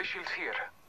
officials here.